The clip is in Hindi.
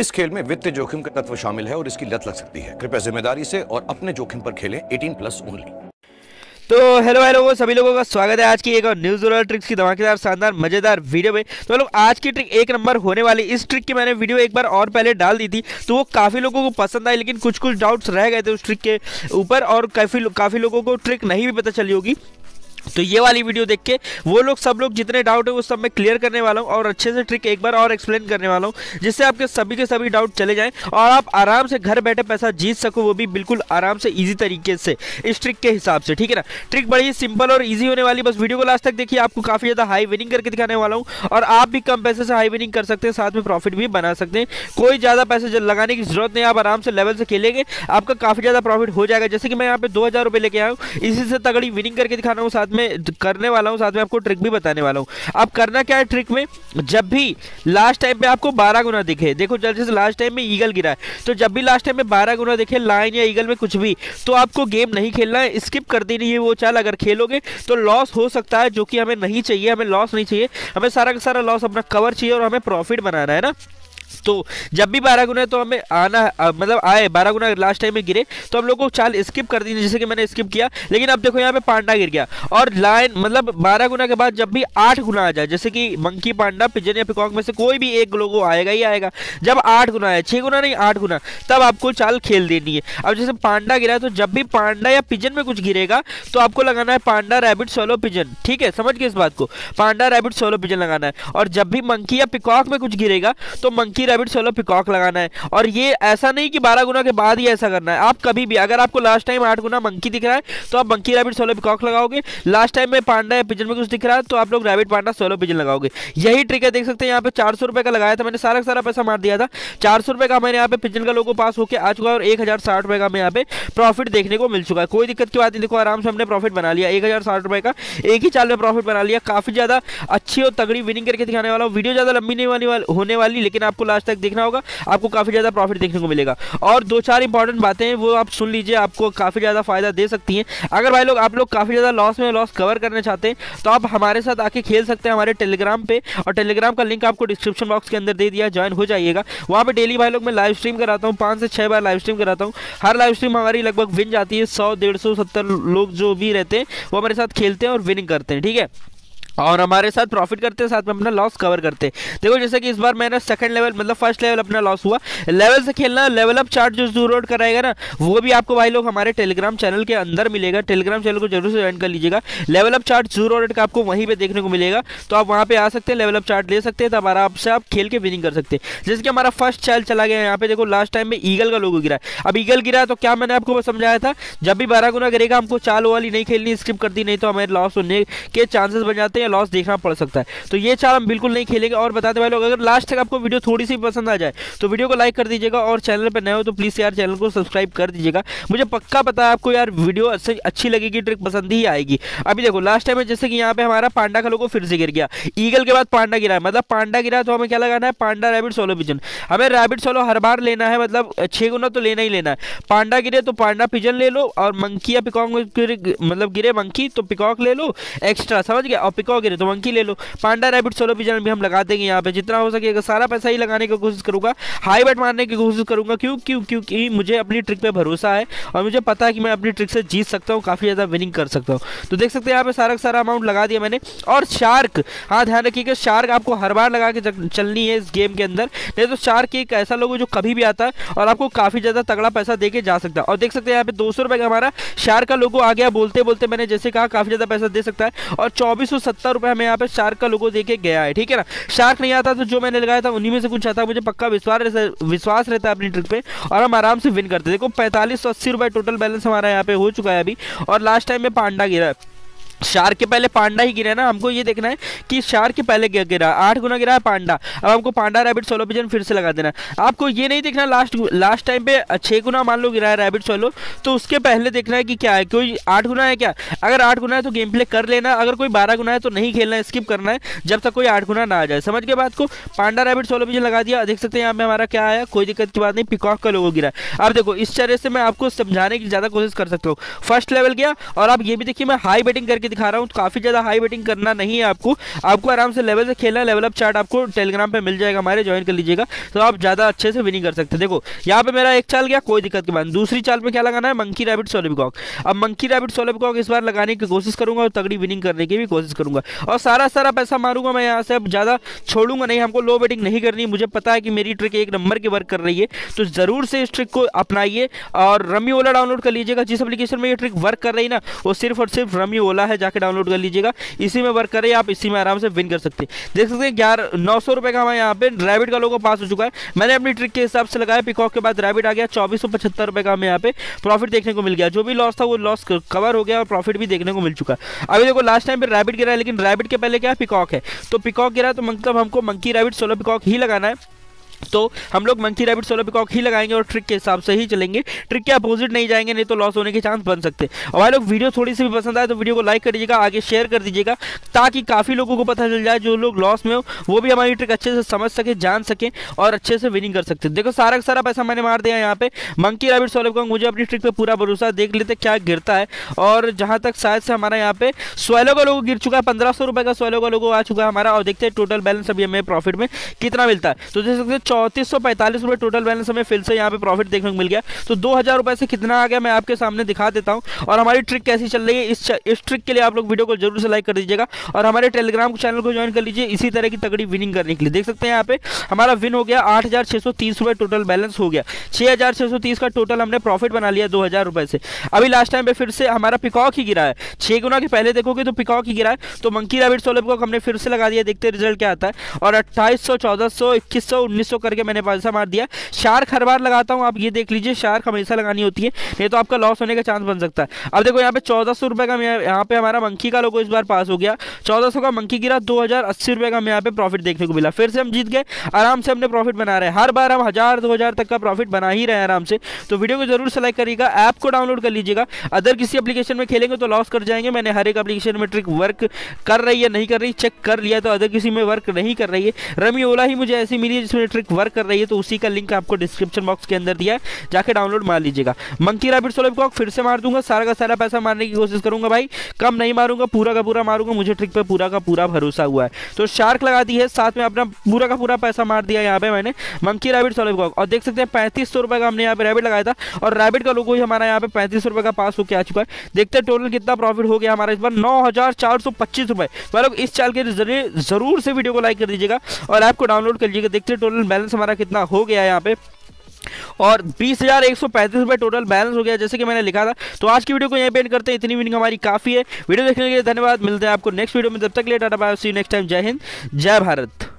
इस खेल में वित्तीय जोखिम का तत्व शामिल है और इसकी लत लग सकती है। कृपया ज़िम्मेदारी से और अपने जोखिम पर खेलें। 18 प्लस ओनली। तो हेलो हेलो लोगों, सभी लोगों का स्वागत है आज की एक और न्यूज़ और ट्रिक्स की धमाकेदार, शानदार, मज़ेदार वीडियो में। तो लोग, आज की ट्रिक एक नंबर होने वाली। इस ट्रिक की मैंने वीडियो एक बार और पहले डाल दी थी तो वो काफ़ी लोगों को पसंद आई, लेकिन कुछ कुछ डाउट्स रह गए थे उस ट्रिक के ऊपर और काफ़ी काफ़ी लोगों को ट्रिक नहीं भी पता चली होगी। तो ये वाली वीडियो देख के वो लोग सब लोग जितने डाउट है, वो सब मैं क्लियर करने वाला हूँ और अच्छे से ट्रिक एक बार और एक्सप्लेन करने वाला हूँ, जिससे आपके सभी के सभी डाउट चले जाएँ और आप आराम से घर बैठे पैसा जीत सको, वो भी बिल्कुल आराम से इजी तरीके से, इस ट्रिक के हिसाब से, ठीक है ना? ट्रिक बड़ी सिंपल और ईजी होने वाली, बस वीडियो को लास्ट तक देखिए, आपको काफ़ी ज़्यादा हाई विनिंग करके दिखाने वाला हूँ और आप भी कम पैसे से हाई विनिंग कर सकते हैं, साथ में प्रॉफिट भी बना सकते हैं। कोई ज़्यादा पैसे लगाने की ज़रूरत नहीं, आप आराम से लेवल से खेलेंगे, आपका काफ़ी ज़्यादा प्रॉफिट हो जाएगा। जैसे कि मैं यहाँ पे दो लेके आया हूँ, इसी से तगड़ी विनिंग करके दिखाना हूँ, साथ में करने वाला हूँ, साथ में आपको ट्रिक भी बताने वाला हूँ। अब करना क्या है ट्रिक में? जब भी लास्ट टाइम पे आपको बारह गुना दिखे, देखो जल्दी से लास्ट टाइम में ईगल गिरा है। तो जब भी लास्ट टाइम में बारह गुना दिखे लाइन या ईगल में कुछ भी तो आपको गेम नहीं खेलना है स्किप कर देनी है वो चाल अगर खेलोगे तो लॉस हो सकता है, जो कि हमें नहीं चाहिए, हमें लॉस नहीं चाहिए। हमें सारा का सारा लॉस अपना कवर चाहिए और हमें प्रॉफिट बनाना है ना? तो जब भी बारह गुना है तो हमें आना मतलब आए, बारह गुना लास्ट टाइम में गिरे तो हम लोग को चाल स्किप कर दी जैसे कि मैंने स्किप किया। लेकिन अब देखो यहाँ पे पांडा गिर गया। और लाइन मतलब बारह गुना के बाद जब भी आठ गुना आ जाए, जैसे कि मंकी पांडा, पिजन या पिकॉक में से कोई भी एक लोगो आएगा ही आएगा। जब आठ गुना है छह गुना नहीं, आठ गुना, तब आपको चाल खेल देनी है। अब जैसे पांडा गिरा तो जब भी पांडा या पिजन में कुछ गिरेगा तो आपको लगाना है पांडा रैबिट सोलो पिजन ठीक है? समझ गए इस बात को? पांडा रैबिट सोलो पिजन लगाना है। और जब भी मंकी या पिकॉक में कुछ गिरेगा तो मंकी रैबिट सोलो पिकॉक लगाना है। और ये ऐसा नहीं कि बारह गुना के बाद ही ऐसा करना है। आप कभी भी, अगर आपको लास्ट टाइम आठ गुना मंकी दिख रहा है तो आप मंकी रैबिट सोलो पिकॉक लगाओगे। लास्ट टाइम में पांडा या पिजन में कुछ दिख रहा है तो आप लोग रैबिट पांडा सोलो पिजन लगाओगे। यही ट्रिक है, देख सकते हैं यहाँ पे चार सौ का लगाया था मैंने, सारा सारा पैसा मार दिया था। चार सौ का मैंने यहाँ पे पिजन का लोगों पास होकर आ चुका है और एक का मैं यहाँ पे प्रॉफिट देखने को मिल चुका है। कोई दिक्कत की बात नहीं, देखो आराम से हमने प्रॉफिट बना लिया। एक का एक ही चाल में प्रॉफिट बना लिया। काफ़ी ज़्यादा अच्छी और तगड़ी विनिंग करके दिखाने वाला वीडियो ज़्यादा लंबी नहीं वाली होने वाली, लेकिन आपको लास्ट तक देखना होगा, आपको काफ़ी ज़्यादा प्रॉफिट देखने को मिलेगा। और दो चार इंपॉर्टेंट बातें हैं, वो आप सुन लीजिए, आपको काफ़ी ज़्यादा फ़ायदा दे सकती हैं। अगर भाई लोग, आप लोग काफ़ी ज़्यादा लॉस में लॉस कवर करना चाहते हैं तो आप हमारे साथ आके खेल सकते हैं हमारे टेलीग्राम पे, और टेलीग्राम का लिंक आपको डिस्क्रिप्शन बॉक्स के अंदर दे दिया ज्वाइन हो जाइएगा। वहाँ पर डेली भाई लोग मैं लाइव स्ट्रीम कराता हूँ, पाँच से छः बार लाइव स्ट्रीम कराता हूँ। हर लाइव स्ट्रीम हमारी लगभग विन जाती है, सौ, डेढ़ लोग जो भी रहते हैं, वो हमारे साथ खेलते हैं और विनिंग करते हैं, ठीक है? और हमारे साथ प्रॉफिट करते हैं, साथ में अपना लॉस कवर करते हैं। देखो, जैसे कि इस बार मैंने सेकंड लेवल मतलब फ़र्स्ट लेवल अपना लॉस हुआ। लेवल से खेलना लेवल अप चार्ट जो जू रोड कराएगा ना, वो भी आपको भाई लोग हमारे टेलीग्राम चैनल के अंदर मिलेगा। टेलीग्राम चैनल को ज़रूर से ज्वाइन कर लीजिएगा। Level up chart zoo road का आपको वहीं पर देखने को मिलेगा। तो आप वहाँ पर आ सकते हैं लेवल अप चार्ट ले सकते हैं, तब आराम से आप खेल के विनिंग कर सकते हैं। जैसे कि हमारा फ़र्स्ट चैल चला गया यहाँ पे देखो लास्ट टाइम में ईगल का लोगो गिरा अब ईगल गिरा तो क्या मैंने आपको समझाया था? जब भी बारह गुना गिरेगा, हमको चाल वाली नहीं खेलनी स्किप कर दी, नहीं तो हमारे लॉस होने के चांसेस बन जाते हैं। लॉस देखना पड़ सकता है। तो ये चाल हम बिल्कुल नहीं खेलेंगे और बताते भाई लोग, अगर लास्ट तक आपको वीडियो थोड़ी सी पसंद आ जाए तो वीडियो को लाइक कर दीजिएगा और चैनल पर नए हो तो प्लीज़ यार चैनल को सब्सक्राइब कर दीजिएगा। मुझे पक्का पता है आपको यार वीडियो अच्छी लगेगी ट्रिक पसंद ही आएगी। अभी देखो लास्ट टाइम जैसे कि यहाँ पे हमारा पांडा का लोगो फिर से गिर गया। ईगल के बाद पांडा गिरा मतलब पांडा गिरा तो हमें क्या लगाना है? पांडा रैबिट सोलो पिजन हमें रैबिट सोलो हर बार लेना है मतलब छह गुना तो लेना ही लेना है। पांडा गिरे तो पांडा पिजन ले लो और मंकी या पिकॉक मतलब गिरे मंकी तो पिकॉक ले लो। एक्स्ट्रा समझ गया? और पिकॉक गिरे तो मंकी ले लो। पांडा रैबिट सोलह विजन भी हम लगा देंगे यहाँ पे। जितना हो सके सारा पैसा ही लगाने की कोशिश करूँगा हाई बेट मारने की कोशिश करूँगा, क्यों क्यों क्योंकि मुझे अपनी ट्रिक पे भरोसा है और मुझे पता है कि मैं अपनी ट्रिक से जीत सकता हूँ, काफ़ी ज़्यादा विनिंग कर सकता हूँ। तो देख सकते हैं, यहाँ पे सारा सारा अमाउंट लगा दिया मैंने। और शार्क हाँ ध्यान रखिएगा शार्क आपको हर बार लगा के चलनी है इस गेम के अंदर। नहीं तो शार्क एक ऐसा लोग जो कभी भी आता है और आपको काफ़ी ज़्यादा तगड़ा पैसा दे के जा सकता है। और देख सकते हैं, यहाँ पे दो सौ का हमारा शार्क का लोगो आ गया। बोलते बोलते मैंने जैसे कहा, काफ़ी ज़्यादा पैसा दे सकता है। और चौबीस सत्तर रुपये हमें यहाँ पे शार्क का लोगो दे के गया है, ठीक है ना? शार्क नहीं आता तो जो मैंने लगाया था, उन्हीं में से कुछ आता मुझे पक्का विश्वास विश्वास रहता है अपनी ट्रिक पे, और हम आराम से विन करते देखो, पैंतालीस सौ अस्सी रुपये टोटल बैलेंस हमारा यहाँ पे हो चुका है अभी, और लास्ट टाइम में पांडा गिरा। है शार के पहले पांडा ही गिरा ना, हमको ये देखना है कि शार के पहले क्या गिरा, आठ गुना गिरा है पांडा। अब हमको पांडा रैबिट सोलो पिजन फिर से लगा देना आपको ये नहीं देखना लास्ट लास्ट टाइम पे छः गुना मान लो गिरा है रैबिट सोलो तो उसके पहले देखना है कि क्या है, कोई आठ गुना है क्या? अगर आठ गुना है तो गेम प्ले कर लेना, अगर कोई बारह गुना है तो नहीं खेलना है स्किप करना है, जब तक कोई आठ गुना ना आ जाए। समझ के बात को? पांडा रैबिट सोलो पिजन लगा दिया, देख सकते हैं यहाँ पे हमारा क्या आया, कोई दिक्कत की बात नहीं पिकॉक का लोगो गिरा अब देखो, इस तरह से मैं आपको समझाने की ज़्यादा कोशिश कर सकता हूँ। फ़र्स्ट लेवल गया, और आप ये भी देखिए, मैं हाई बेटिंग करके दिखा रहा हूँ, काफ़ी ज़्यादा हाई बेटिंग करना नहीं है आपको। आपको आराम से लेवल से खेलना लेवल अप चार्ट आपको टेलीग्राम पे मिल जाएगा, हमारे ज्वाइन कर लीजिएगा। तो आप ज़्यादा अच्छे से विनिंग कर सकते देखो, यहाँ पे मेरा एक चाल गया, कोई दिक्कत के बाद दूसरी चाल में क्या लगाना है? मंकी रैबिट सोलो बिकॉक अब मंकी रैबिट सोलो बिकॉक इस बार लगाने की कोशिश करूँगा और तगड़ी विनिंग करने की भी कोशिश करूँगा। और सारा सारा पैसा मारूँगा मैं यहाँ से, अब ज़्यादा छोड़ूँगा नहीं, हमको लो बेटिंग नहीं करनी। मुझे पता है कि मेरी ट्रिक एक नंबर की वर्क कर रही है। तो ज़रूर से इस ट्रिक को अपनाइए और रमी ओला डाउनलोड कर लीजिएगा। जिस एप्लीकेशन में ये ट्रिक वर्क कर रही ना, वो सिर्फ़ और सिर्फ़ रमी ओला है जाके डाउनलोड कर लीजिएगा। इसी में वर्क करे, आप इसी में आराम से विन कर सकते हैं। देख सकते हैं, ग्यारह, नौ सौ रुपये का हमारे यहाँ पे रैबिट का लोगो पास हो चुका है। मैंने अपनी ट्रिक के हिसाब से लगाया पिकॉक के बाद रैबिट आ गया, चौबीस सौ पचहत्तर रुपये का हमें यहाँ पे प्रॉफिट देखने को मिल गया। जो भी लॉस था, वो लॉस कवर हो गया और प्रॉफिट भी देखने को मिल चुका। है अभी देखो लास्ट टाइम पे रैबिट गिरा है लेकिन रैबिट के पहले क्या पिकॉक है। तो पिकॉक गिरा तो मतलब हमको मंकी रैबिट सोलो पिकॉक ही लगाना है। तो हम लोग मंकी रैबिट सोलर पिकॉक ही लगाएँगे और ट्रिक के हिसाब से ही चलेंगे। ट्रिक के अपोजिट नहीं जाएँगे, नहीं तो लॉस होने के चांस बन सकते। और भाई लोग वीडियो थोड़ी सी भी पसंद आए तो वीडियो को लाइक कर दीजिएगा, आगे शेयर कर दीजिएगा, ताकि काफ़ी लोगों को पता चल जाए, जो लोग लॉस में हो, वो भी हमारी ट्रिक अच्छे से समझ सके, जान सके और अच्छे से विनिंग कर सकते। देखो, सारा का सारा पैसा मैंने मार दिया यहाँ पे। मंकी रैबिट सोलर पिकॉक मुझे अपनी ट्रिक पर पूरा भरोसा, देख लेते क्या गिरता है। और जहाँ तक शायद से हमारा यहाँ पे सोलो का लोगो गिर चुका है, पंद्रह सौ रुपये का सोलो का लोगो आ चुका है हमारा, और देखते हैं टोटल बैलेंस अभी हमें प्रॉफिट में कितना मिलता है। तो देख सकते चौंतीस सौ टोटल बैलेंस हमें फिर से यहाँ पे प्रॉफिट देखने को मिल गया। तो दो हज़ार से कितना आ गया मैं आपके सामने दिखा देता हूँ। और हमारी ट्रिक कैसी चल रही है, इस इस ट्रिक के लिए आप लोग वीडियो को ज़रूर से लाइक कर दीजिएगा। और हमारे टेलीग्राम चैनल को ज्वाइन कर लीजिए, इसी तरह की तगड़ी विनिंग करने के लिए। देख सकते हैं यहाँ पे हमारा विन हो गया आठ हज़ार टोटल बैलेंस हो गया। छः हज़ार छः सौ तीस का टोटल हमने प्रॉफिट बना लिया दो हज़ार से। अभी लास्ट टाइम पे फिर से हमारा पिकॉक ही गिरा है। छः गुना के पहले देखोगे तो पिकॉक ही गिरा है। तो मंकी रैबिट सोलह पिकॉक हमने फिर से लगा दिया, देखते रिज़ल्ट क्या आता है। और अट्ठाईस सौ चौदह सौ, इक्कीस सौ, उन्नीस सौ करके मैंने पैसा मार दिया। शार्क हर बार लगाता हूँ, आप ये देख लीजिए, शार्क हमेशा लगानी होती है, नहीं तो आपका लॉस होने का चांस बन सकता है। अब देखो यहाँ पे चौदह सौ रुपये का यहाँ पे हमारा मंकी का लोगो इस बार पास हो गया। चौदह का मंकी गिरा, दो हज़ार का हमें यहाँ पे प्रॉफिट देखने को मिला। फिर से हम जीत गए, आराम से हमने प्रॉफिट बना रहे हैं। हर बार हम हज़ार, दो तक का प्रॉफिट बना ही रहे आराम से। तो वीडियो को ज़रूर सेलेक्ट करिएगा ऐप को डाउनलोड कर लीजिएगा। अदर किसी एप्लीकेशन में खेलेंगे तो लॉस कर जाएँगे। मैंने हर एक एप्लीकेशन में ट्रिक वर्क कर रही है, नहीं कर रही चेक कर लिया तो अदर किसी में वर्क नहीं कर रही है। रमी ओला ही मुझे ऐसी मिली है जिसमें ट्रिक वर्क कर रही है तो उसी का लिंक आपको डिस्क्रिप्शन बॉक्स के अंदर दिया है। जाके डाउनलोड मार लीजिएगा। मंकी रैबिट सोलह कॉक फिर से मार दूँगा। सारा का सारा पैसा मारने की कोशिश करूँगा भाई। कम नहीं मारूँगा, पूरा का पूरा मारूँगा। मुझे ट्रिक पे पूरा का पूरा भरोसा हुआ है। तो शार्क लगा दी है, साथ में अपना पूरा का पूरा पैसा मार दिया यहाँ पे मैंने। मंकी रैबिट सोलह कॉक और देख सकते हैं पैंतीस सौ का हमने यहाँ पे रैबिट लगाया था। और रैबिट का लोगो ही हमारा यहाँ पे पैंतीस रुपए का पास होकर आ चुका है। देखते हैं टोटल कितना प्रॉफिट हो गया हमारा इस बार। नौ हज़ार चार सौ पच्चीस रुपए। इस चाल के ज़रिए ज़रूर से वीडियो को लाइक कर दीजिएगा। और ऐप को डाउनलोड कर लीजिएगा। देखते हैं टोटल बैलेंस हमारा कितना हो गया यहाँ पे? और बीस हज़ार एक सौ पैंतीस रुपये टोटल बैलेंस हो गया, जैसे कि मैंने लिखा था। तो आज की वीडियो को यहीं पेंट करते हैं। इतनी विनिंग हमारी काफ़ी है। वीडियो देखने के लिए धन्यवाद। मिलते हैं आपको नेक्स्ट वीडियो में। जब तक let bye see next time जय हिंद, जय भारत।